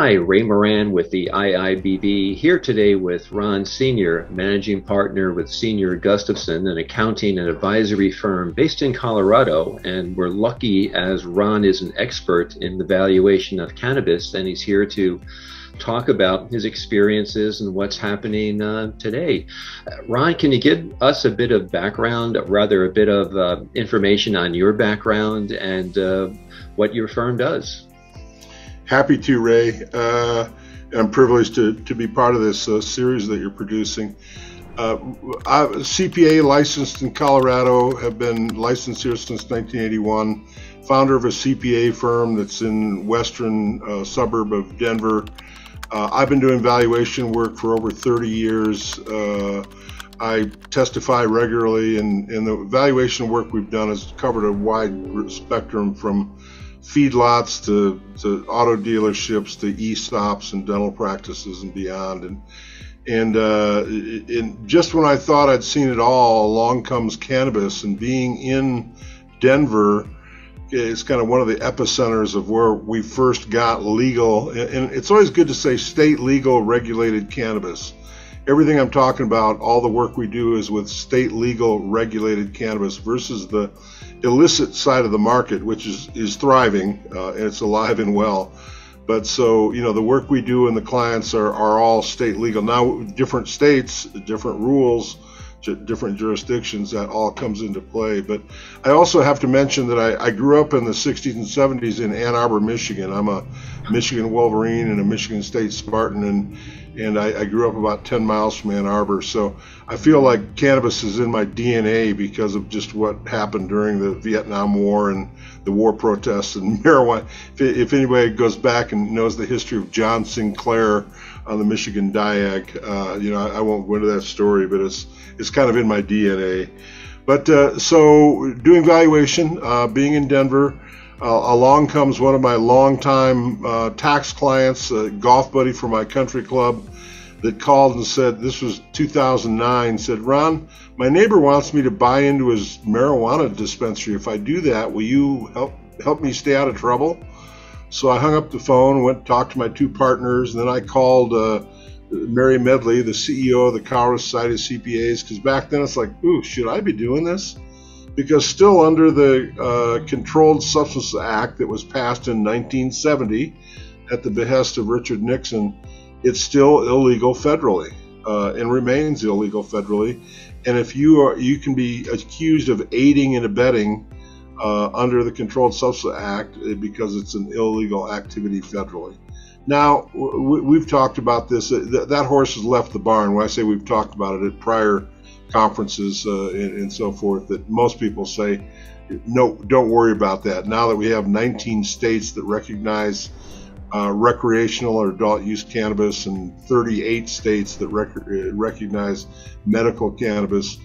Hi, Ray Moran with the IIBV, here today with Ron Seigneur, managing partner with Seigneur Gustafson, an accounting and advisory firm based in Colorado. And we're lucky as Ron is an expert in the valuation of cannabis, and he's here to talk about his experiences and what's happening uh, today. Uh, Ron, can you give us a bit of background, rather a bit of uh, information on your background and uh, what your firm does? Happy to, Ray. Uh, I'm privileged to, to be part of this uh, series that you're producing. Uh, I, CPA licensed in Colorado, have been licensed here since 1981. Founder of a CPA firm that's in western uh, suburb of Denver. Uh, I've been doing valuation work for over 30 years. Uh, I testify regularly, and, and the valuation work we've done has covered a wide spectrum from feedlots to, to auto dealerships to e-stops and dental practices and beyond. And and, uh, and just when I thought I'd seen it all, along comes cannabis. And being in Denver, it's kind of one of the epicenters of where we first got legal. And it's always good to say state legal regulated cannabis. Everything I'm talking about, all the work we do is with state legal regulated cannabis versus the illicit side of the market, which is is thriving uh, and it's alive and well. But so you know, the work we do and the clients are are all state legal. Now, different states, different rules, different jurisdictions, that all comes into play. But I also have to mention that I, I grew up in the 60s and 70s in Ann Arbor, Michigan. I'm a Michigan Wolverine and a Michigan State Spartan, and and I, I, grew up about 10 miles from Ann Arbor. So I feel like cannabis is in my DNA because of just what happened during the Vietnam War and the war protests and marijuana. If, if anybody goes back and knows the history of John Sinclair on the Michigan Diag, uh, you know, I, I, won't go into that story, but it's it's kind of in my DNA. But uh, so doing valuation, uh, being in Denver. Uh, along comes one of my longtime uh, tax clients, a golf buddy for my country club, that called and said, this was 2009, said, Ron, my neighbor wants me to buy into his marijuana dispensary. If I do that, will you help help me stay out of trouble? So I hung up the phone, went talked to my two partners, and then I called uh, Mary Medley, the CEO of the Colorado Society of CPAs, because back then it's like, ooh, should I be doing this? Because still under the uh, Controlled Substances Act that was passed in 1970 at the behest of Richard Nixon, it's still illegal federally uh, and remains illegal federally. And if you are, you can be accused of aiding and abetting uh, under the Controlled Substances Act uh, because it's an illegal activity federally. Now, we've talked about this. Uh, that horse has left the barn. When I say we've talked about it at prior conferences uh, and, and, so forth that most people say, no, don't worry about that. Now that we have 19 states that recognize uh, recreational or adult use cannabis and 38 states that rec- recognize medical cannabis,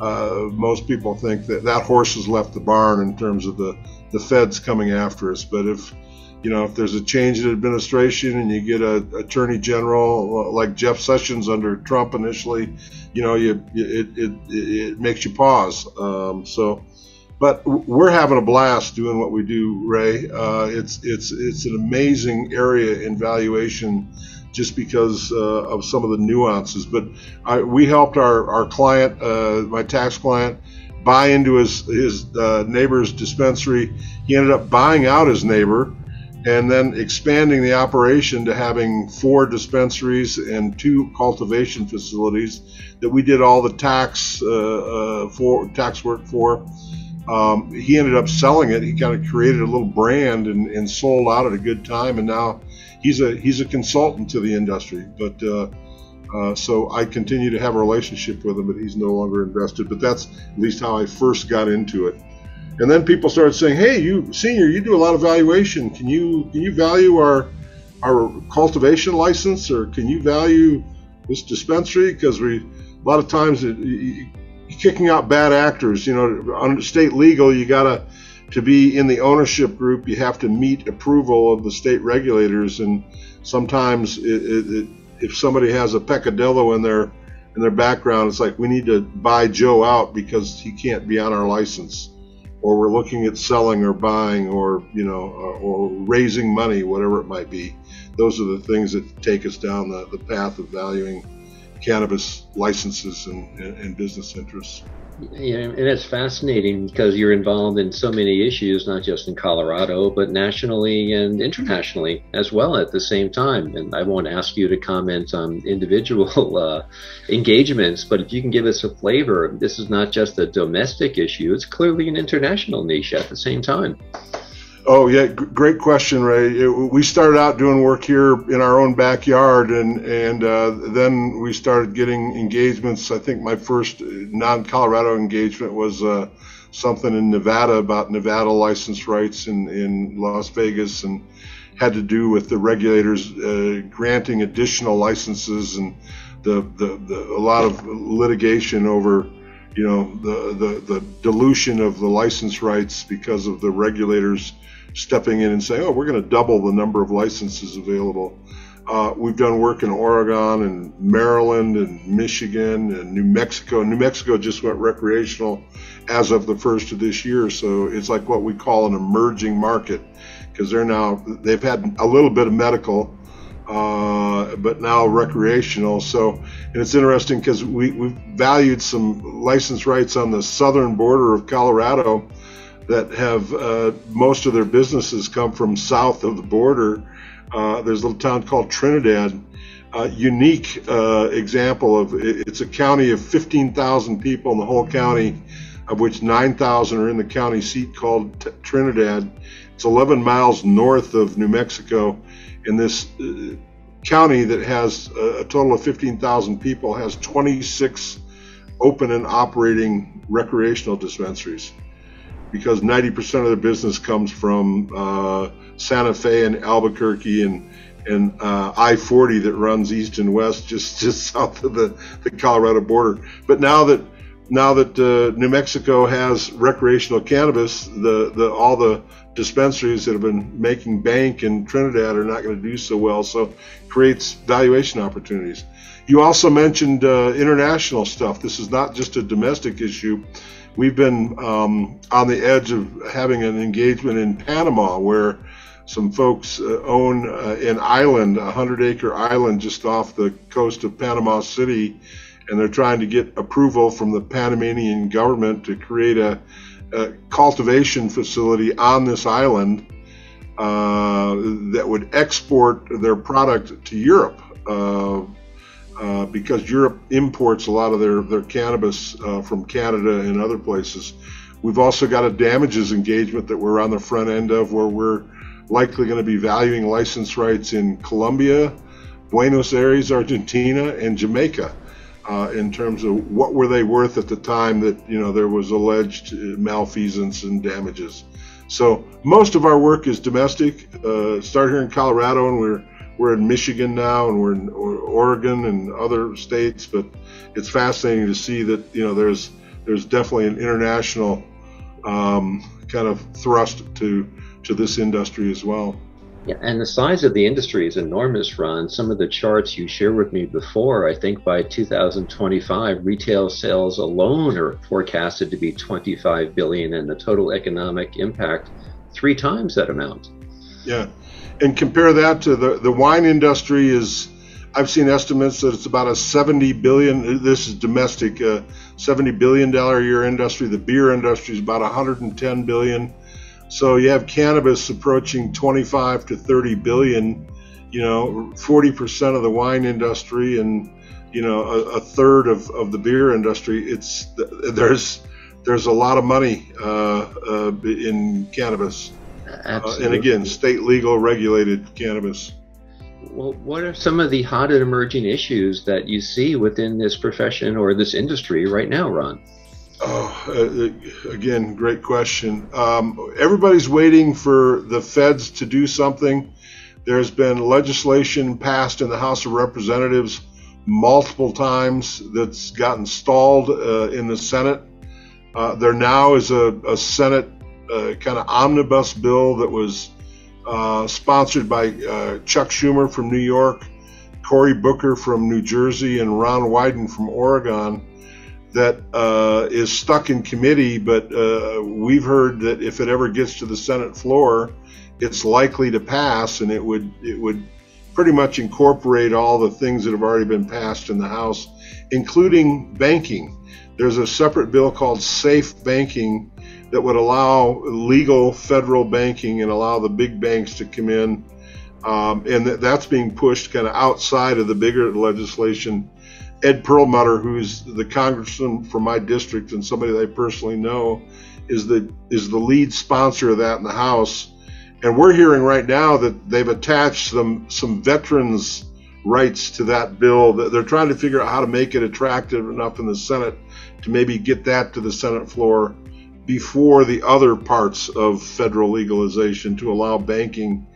uh, most people think that that horse has left the barn in terms of the, the feds coming after us. But if you know, if there's a change in administration and you get a attorney general like Jeff Sessions under Trump initially, you know, you, it, it, it makes you pause. Um, so, but we're having a blast doing what we do, Ray. Uh, it's it's it's an amazing area in valuation, just because uh, of some of the nuances. But I, we helped our our client, uh, my tax client, buy into his his uh, neighbor's dispensary. He ended up buying out his neighbor and then expanding the operation to having four dispensaries and two cultivation facilities that we did all the tax uh, uh, for tax work for. Um, he ended up selling it. He kind of created a little brand and, and, sold out at a good time, and now he's a he's a consultant to the industry. But uh, uh, so I continue to have a relationship with him, but he's no longer invested. But that's at least how I first got into it. And then people started saying, "Hey, you Seigneur, you do a lot of valuation. Can you can you value our our cultivation license, or can you value this dispensary? Because we a lot of times it, kicking out bad actors. You know, under state legal, you gotta to be in the ownership group, you have to meet approval of the state regulators, and sometimes it, it, if somebody has a peccadillo in their in their background, it's like we need to buy Joe out because he can't be on our license or we're looking at selling or buying or you know or, or raising money whatever it might be those are the things that take us down the, the path of valuing cannabis licenses and, and, and business interests. And it's fascinating because you're involved in so many issues, not just in Colorado, but nationally and internationally as well at the same time. And I won't ask you to comment on individual uh, engagements, but if you can give us a flavor, this is not just a domestic issue, it's clearly an international niche at the same time. Oh yeah, great question, Ray. It, we started out doing work here in our own backyard, and and uh, then we started getting engagements. I think my first non-Colorado engagement was uh, something in Nevada about Nevada license rights in in Las Vegas, and had to do with the regulators uh, granting additional licenses and the, the, the a lot of litigation over you know the, the the dilution of the license rights because of the regulators stepping in and saying, oh, we're going to double the number of licenses available. Uh, we've done work in Oregon and Maryland and Michigan and New Mexico. New Mexico just went recreational as of the first of this year, so it's like what we call an emerging market because they're now they've had a little bit of medical, uh, but now recreational. So and it's interesting because we we valued some license rights on the southern border of Colorado that have uh, most of their businesses come from south of the border. Uh, there's a little town called Trinidad. Uh, unique uh, example of it's a county of 15,000 people in the whole county, of which 9,000 are in the county seat called T- Trinidad. It's 11 miles north of New Mexico, and this uh, county that has a, a total of 15,000 people has 26 open and operating recreational dispensaries because 90% of their business comes from uh, Santa Fe and Albuquerque and and uh, I-40 that runs east and west just just south of the, the Colorado border. But now that now that uh, New Mexico has recreational cannabis, the, the all the dispensaries that have been making bank in Trinidad are not going to do so well. So creates valuation opportunities. You also mentioned uh, international stuff. This is not just a domestic issue we've been um, on the edge of having an engagement in Panama where some folks uh, own uh, an island, a hundred acre island just off the coast of Panama City, and they're trying to get approval from the Panamanian government to create a, a cultivation facility on this island uh, that would export their product to Europe. Uh, uh, because Europe imports a lot of their, their cannabis uh, from Canada and other places. We've also got a damages engagement that we're on the front end of where we're likely going to be valuing license rights in Colombia, Buenos Aires, Argentina, and Jamaica. Uh, in terms of what were they worth at the time that you know there was alleged malfeasance and damages. So most of our work is domestic. Uh, start here in Colorado, and we're we're in Michigan now and we're in Oregon and other states, but it's fascinating to see that you know there's there's definitely an international um, kind of thrust to to this industry as well. Yeah, and the size of the industry is enormous, Ron. Some of the charts you shared with me before, I think by 2025, retail sales alone are forecasted to be 25 billion, and the total economic impact three times that amount. Yeah, and compare that to the the wine industry is I've seen estimates that it's about a 70 billion this is domestic uh, 70 billion dollar a year industry the beer industry is about 110 billion so you have cannabis approaching 25 to 30 billion you know 40% of the wine industry and you know a, a third of, of the beer industry it's there's there's a lot of money uh, uh, in cannabis uh, and again, state legal regulated cannabis. Well, what are some of the hot and emerging issues that you see within this profession or this industry right now, Ron? Oh, uh, again, great question. Um, everybody's waiting for the feds to do something. There's been legislation passed in the House of Representatives multiple times that's gotten stalled uh, in the Senate. Uh, there now is a, a Senate uh, kind of omnibus bill that was uh, sponsored by uh, Chuck Schumer from New York, Cory Booker from New Jersey, and Ron Wyden from Oregon that uh, is stuck in committee, but uh, we've heard that if it ever gets to the Senate floor, it's likely to pass, and it would it would pretty much incorporate all the things that have already been passed in the House, including banking. There's a separate bill called Safe Banking that would allow legal federal banking and allow the big banks to come in. Um, and th- that's being pushed kind of outside of the bigger legislation. Ed Perlmutter, who's the congressman from my district and somebody that I personally know, is the is the lead sponsor of that in the House. And we're hearing right now that they've attached some some veterans rights to that bill. They're trying to figure out how to make it attractive enough in the Senate to maybe get that to the Senate floor before the other parts of federal legalization to allow banking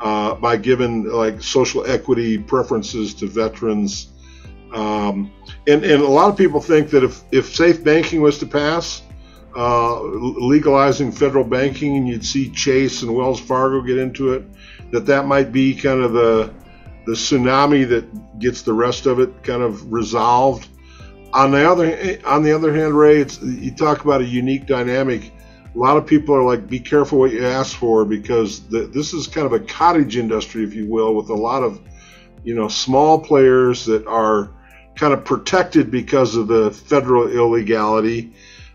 uh, by giving like social equity preferences to veterans. Um, and, and a lot of people think that if, if safe banking was to pass, uh, legalizing federal banking, and you'd see Chase and Wells Fargo get into it, that that might be kind of the the tsunami that gets the rest of it kind of resolved. On the other on the other hand, Ray, it's you talk about a unique dynamic. A lot of people are like, be careful what you ask for because the, this is kind of a cottage industry, if you will, with a lot of you know small players that are kind of protected because of the federal illegality.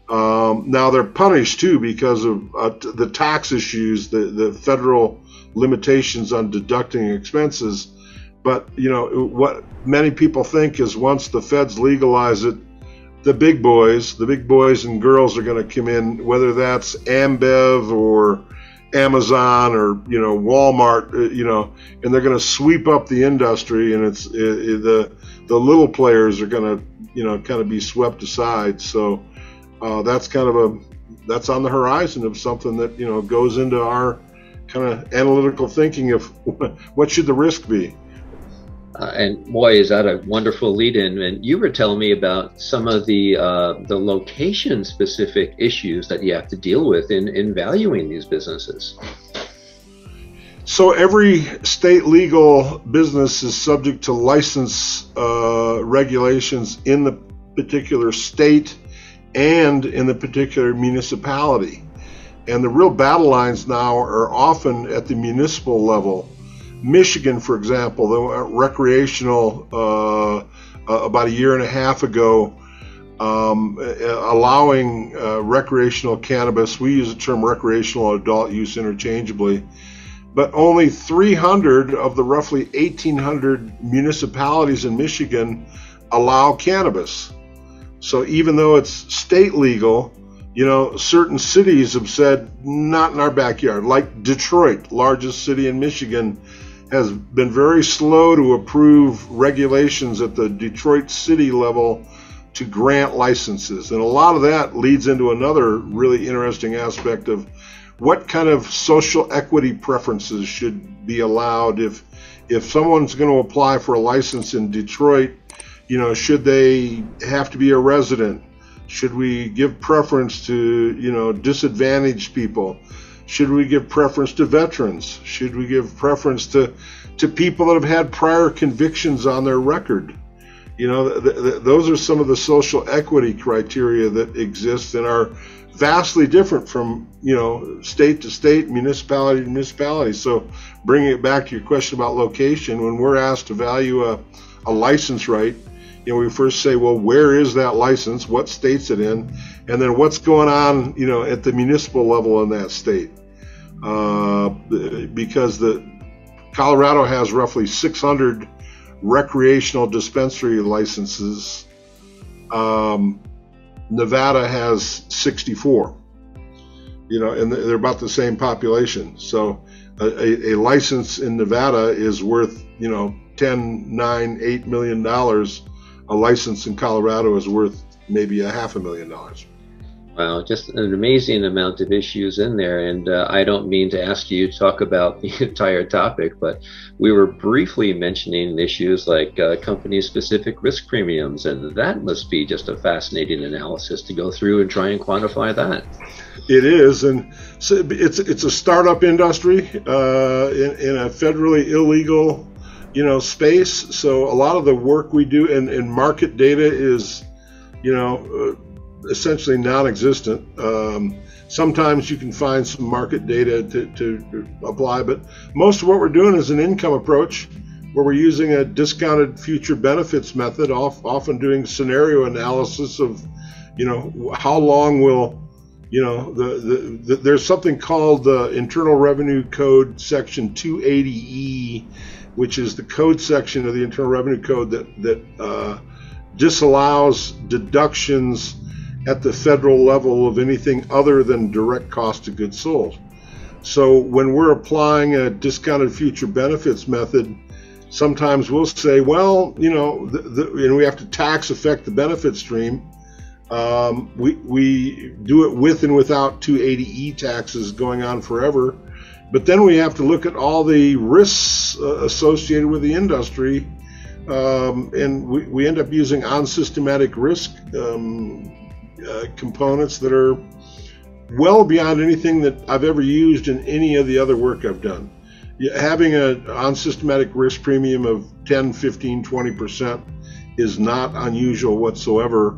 Um, now they're punished too because of uh, the tax issues, the the federal limitations on deducting expenses. But you know what many people think is once the feds legalize it, the big boys, the big boys and girls are going to come in, whether that's Ambev or Amazon or you know Walmart, uh, you know, and they're going to sweep up the industry, and it's it, it, the the little players are going to you know kind of be swept aside. So uh, that's kind of a that's on the horizon of something that you know goes into our kind of analytical thinking of what should the risk be. Uh, and boy, is that a wonderful lead-in! And you were telling me about some of the uh, the location-specific issues that you have to deal with in in valuing these businesses. So every state legal business is subject to license uh, regulations in the particular state and in the particular municipality. And the real battle lines now are often at the municipal level Michigan, for example, the recreational uh, uh, about a year and a half ago, um, allowing uh, recreational cannabis. We use the term recreational adult use interchangeably, but only 300 of the roughly 1,800 municipalities in Michigan allow cannabis. So even though it's state legal, you know, certain cities have said, not in our backyard, like Detroit, largest city in Michigan has been very slow to approve regulations at the Detroit city level to grant licenses. And a lot of that leads into another really interesting aspect of what kind of social equity preferences should be allowed if if someone's going to apply for a license in Detroit, you know, should they have to be a resident? Should we give preference to, you know, disadvantaged people? Should we give preference to veterans? Should we give preference to, to people that have had prior convictions on their record? You know, th- th- those are some of the social equity criteria that exist in are vastly different from, you know, state to state, municipality to municipality. So, bringing it back to your question about location, when we're asked to value a, a license right, you know, we first say, well, where is that license? What state's it in? And then what's going on, you know, at the municipal level in that state? Uh, because the Colorado has roughly 600 recreational dispensary licenses. Um, Nevada has 64. You know, and they're about the same population. So a, a license in Nevada is worth, you know, 10, 9, 8 million dollars. A license in Colorado is worth maybe a half a million dollars. Wow, just an amazing amount of issues in there. And uh, I don't mean to ask you to talk about the entire topic, but we were briefly mentioning issues like uh, company specific risk premiums. And that must be just a fascinating analysis to go through and try and quantify that. It is. And so it's, it's a startup industry uh, in, in a federally illegal you know space so a lot of the work we do in, in market data is you know uh, essentially non-existent. Um, sometimes you can find some market data to, to, apply, but most of what we're doing is an income approach. where we're using a discounted future benefits method, often doing scenario analysis of, you know, how long will, you know, the, the, the there's something called the Internal Revenue Code Section 280E, which is the code section of the Internal Revenue Code that that uh, disallows deductions at the federal level of anything other than direct cost of goods sold. So when we're applying a discounted future benefits method, sometimes we'll say, well, you know, the, the, and we have to tax affect the benefit stream. Um, we, we do it with and without 280E taxes going on forever. But then we have to look at all the risks uh, associated with the industry. Um, and we, we end up using unsystematic risk um, uh, components that are well beyond anything that I've ever used in any of the other work I've done. Having an unsystematic risk premium of 10, 15, 20% is not unusual whatsoever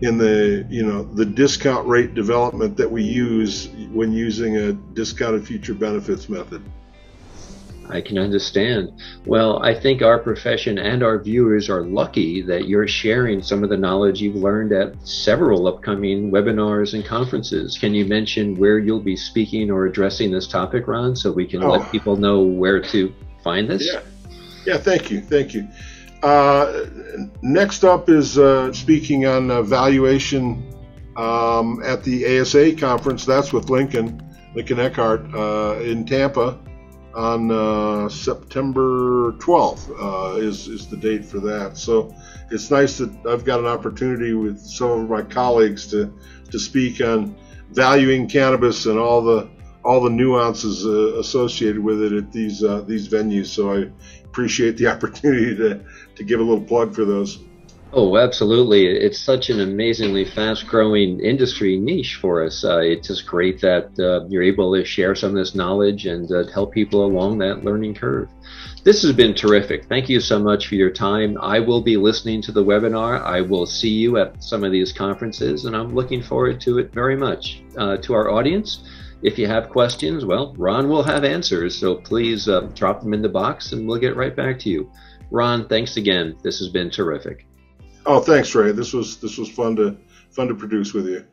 in the you know the discount rate development that we use when using a discounted future benefits method. I can understand. Well, I think our profession and our viewers are lucky that you're sharing some of the knowledge you've learned at several upcoming webinars and conferences. Can you mention where you'll be speaking or addressing this topic, Ron, so we can oh. let people know where to find this? Yeah, yeah thank you. Thank you. Uh, next up is uh, speaking on uh, valuation um, at the ASA conference. That's with Lincoln, Lincoln Eckhart uh, in Tampa on uh, September 12th uh, is, is the date for that. So it's nice that I've got an opportunity with some of my colleagues to, to speak on valuing cannabis and all the all the nuances uh, associated with it at these uh, these venues. So I appreciate the opportunity to, to give a little plug for those. Oh, absolutely. It's such an amazingly fast growing industry niche for us. Uh, it's just great that uh, you're able to share some of this knowledge and uh, help people along that learning curve. This has been terrific. Thank you so much for your time. I will be listening to the webinar. I will see you at some of these conferences, and I'm looking forward to it very much. Uh, to our audience, if you have questions, well, Ron will have answers, so please uh, drop them in the box and we'll get right back to you. Ron, thanks again. This has been terrific. Oh, thanks, Ray. This was this was fun to fun to produce with you.